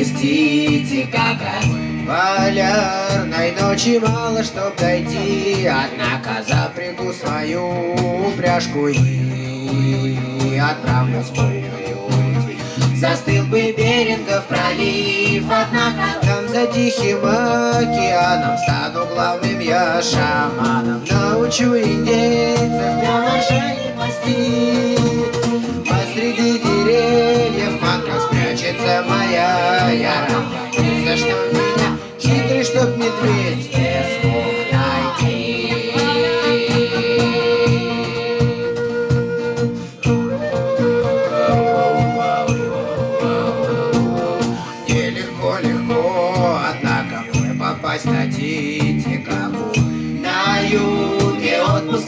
льстите, как Полярной ночи мало чтоб дойти, Однако запрягу свою упряжку и отправлюсь в Застыл бы Берингов пролив, однако. Там за тихим океаном Стану главным я шаманом, научу индейцев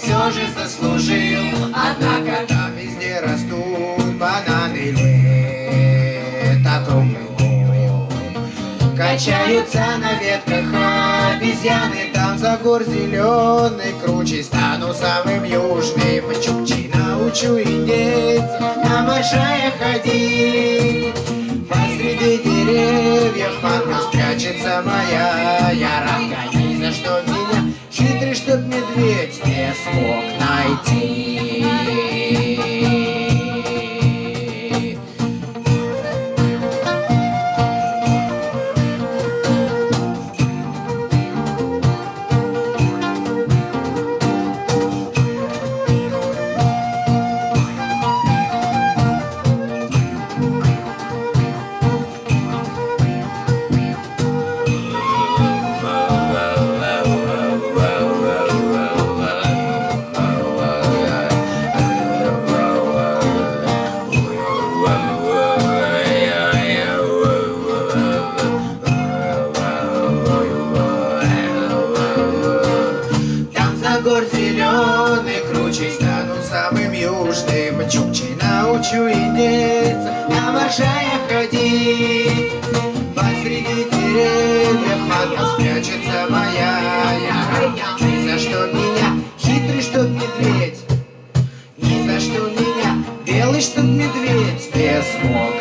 все же заслужил, однако там везде растут бананы лето круглый год. Качаются на ветках обезьяны, там за гор зеленый круче стану самым южным. Чукчи научу индейцев на маршая ходить. Посреди деревьев манка спрячется моя яранга южным Чукчи научу индейцев на маршаях ходить. Посреди деревьев манка спрячется моя яра Ни за что меня хитрый, чтоб медведь Ни за что меня белый, чтоб медведь не смог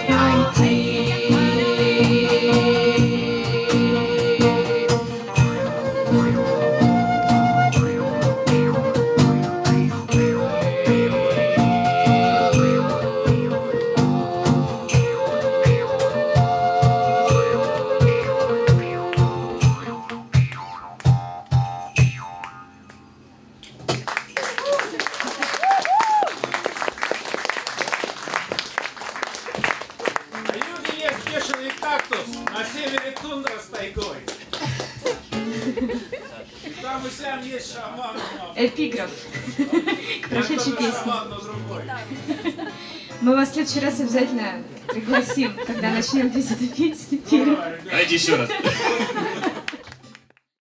кактус, на севере тундра с тайгой. Там и сям есть шаман. Эпиграф к прошедшей песне. Мы вас в следующий раз обязательно пригласим, когда начнем здесь эту песню. Давайте еще раз.